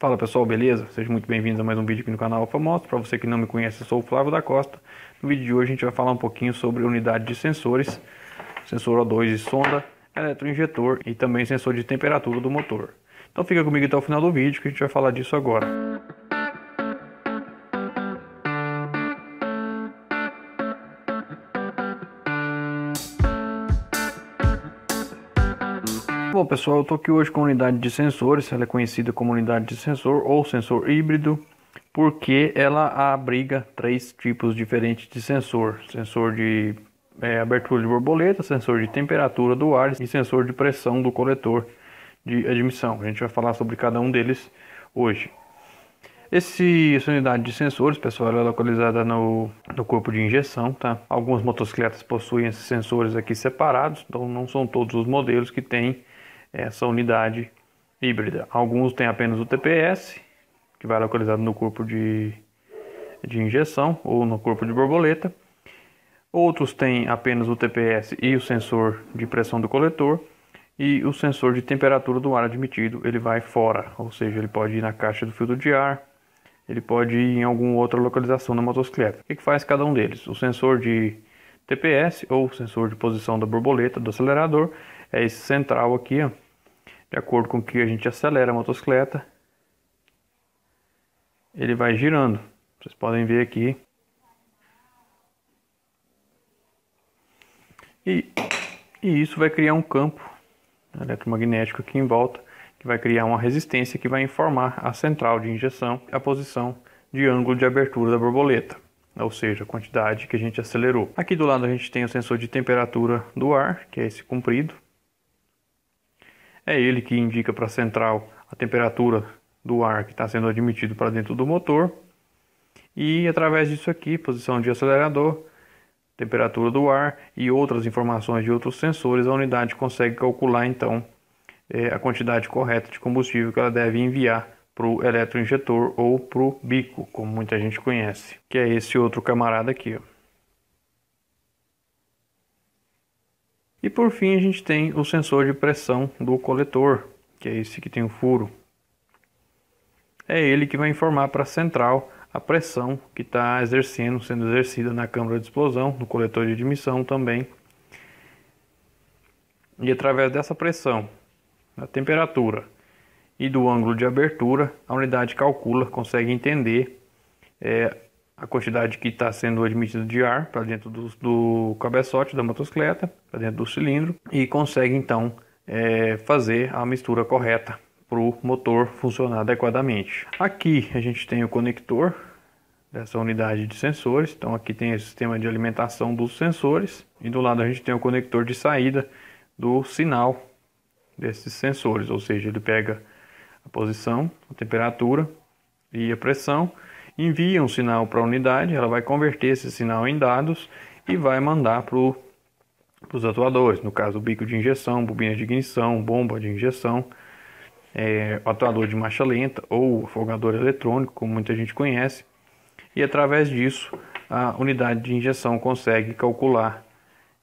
Fala pessoal, beleza? Sejam muito bem-vindos a mais um vídeo aqui no canal Alfa. Para você que não me conhece, eu sou o Flávio da Costa. No vídeo de hoje a gente vai falar um pouquinho sobre unidade de sensores, sensor O2 de sonda, eletroinjetor e também sensor de temperatura do motor. Então fica comigo até o final do vídeo que a gente vai falar disso agora. Bom pessoal, eu estou aqui hoje com a unidade de sensores, ela é conhecida como unidade de sensor ou sensor híbrido, porque ela abriga três tipos diferentes de sensor. Sensor de é, abertura de borboleta, sensor de temperatura do ar e sensor de pressão do coletor de admissão. A gente vai falar sobre cada um deles hoje. Esse, essa unidade de sensores, pessoal, é localizada no, no corpo de injeção, tá? Algumas motocicletas possuem esses sensores aqui separados, então não são todos os modelos que têm essa unidade híbrida. Alguns têm apenas o TPS, que vai localizado no corpo de, de injeção ou no corpo de borboleta. Outros têm apenas o TPS e o sensor de pressão do coletor. E o sensor de temperatura do ar admitido, ele vai fora, ou seja, ele pode ir na caixa do filtro de ar, ele pode ir em alguma outra localização da motocicleta. O que, que faz cada um deles? O sensor de TPS ou sensor de posição da borboleta do acelerador é esse central aqui, ó, de acordo com que a gente acelera a motocicleta, ele vai girando. Vocês podem ver aqui. E, e isso vai criar um campo eletromagnético aqui em volta, que vai criar uma resistência que vai informar a central de injeção a posição de ângulo de abertura da borboleta, ou seja, a quantidade que a gente acelerou. Aqui do lado a gente tem o sensor de temperatura do ar, que é esse comprido, é ele que indica para a central a temperatura do ar que está sendo admitido para dentro do motor. E através disso aqui, posição de acelerador, temperatura do ar e outras informações de outros sensores, a unidade consegue calcular então é, a quantidade correta de combustível que ela deve enviar para o eletroinjetor ou para o bico, como muita gente conhece, que é esse outro camarada aqui. E por fim a gente tem o sensor de pressão do coletor, que é esse que tem o furo. É ele que vai informar para a central a pressão que está exercendo, sendo exercida na câmara de explosão, no coletor de admissão também. E através dessa pressão, da temperatura e do ângulo de abertura, a unidade calcula, consegue entender é, a quantidade que está sendo admitida de ar para dentro do, do, cabeçote da motocicleta, para dentro do cilindro, e consegue então é, fazer a mistura correta para o motor funcionar adequadamente. Aqui a gente tem o conector dessa unidade de sensores, então aqui tem o sistema de alimentação dos sensores, e do lado a gente tem o conector de saída do sinal desses sensores, ou seja, ele pega a posição, a temperatura e a pressão envia um sinal para a unidade, ela vai converter esse sinal em dados e vai mandar para os atuadores, no caso o bico de injeção, bobina de ignição, bomba de injeção, é, atuador de marcha lenta ou afogador eletrônico, como muita gente conhece, e através disso a unidade de injeção consegue calcular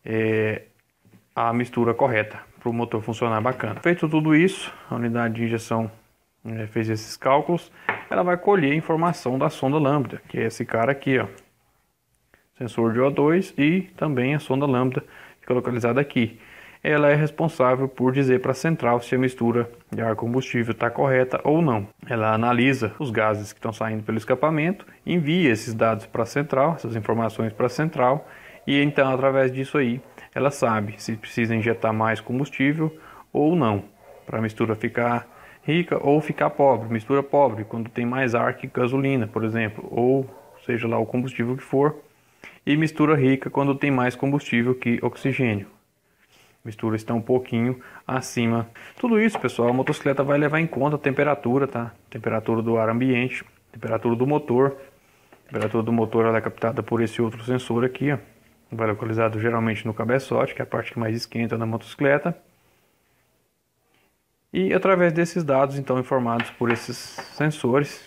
é, a mistura correta para o motor funcionar bacana. Feito tudo isso, a unidade de injeção é, fez esses cálculos, ela vai colher informação da sonda lambda, que é esse cara aqui, ó. Sensor de O2 e também a sonda lambda fica localizada aqui. Ela é responsável por dizer para a central se a mistura de ar combustível está correta ou não. Ela analisa os gases que estão saindo pelo escapamento, envia esses dados para a central, essas informações para a central, e então através disso aí ela sabe se precisa injetar mais combustível ou não, para a mistura ficar rica ou ficar pobre, mistura pobre, quando tem mais ar que gasolina, por exemplo, ou seja lá o combustível que for, e mistura rica quando tem mais combustível que oxigênio. Mistura está um pouquinho acima. Tudo isso, pessoal, a motocicleta vai levar em conta a temperatura, tá? Temperatura do ar ambiente, temperatura do motor. Temperatura do motor ela é captada por esse outro sensor aqui, ó. Vai localizado geralmente no cabeçote, que é a parte que mais esquenta na motocicleta. E através desses dados, então informados por esses sensores,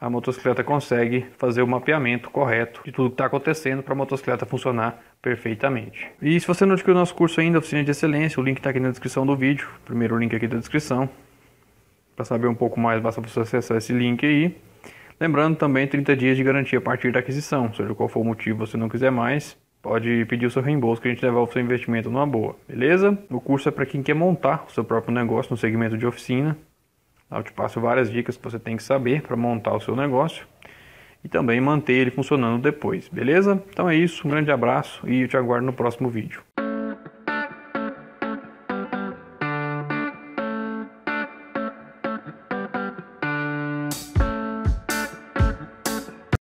a motocicleta consegue fazer o mapeamento correto de tudo que está acontecendo para a motocicleta funcionar perfeitamente. E se você não adquiriu o nosso curso ainda, Oficina de Excelência, o link está aqui na descrição do vídeo, primeiro link aqui da descrição. Para saber um pouco mais, basta você acessar esse link aí. Lembrando também 30 dias de garantia a partir da aquisição, seja qual for o motivo você não quiser mais, pode pedir o seu reembolso que a gente devolve o seu investimento numa boa, beleza? O curso é para quem quer montar o seu próprio negócio no segmento de oficina. Eu te passo várias dicas que você tem que saber para montar o seu negócio e também manter ele funcionando depois, beleza? Então é isso, um grande abraço e eu te aguardo no próximo vídeo.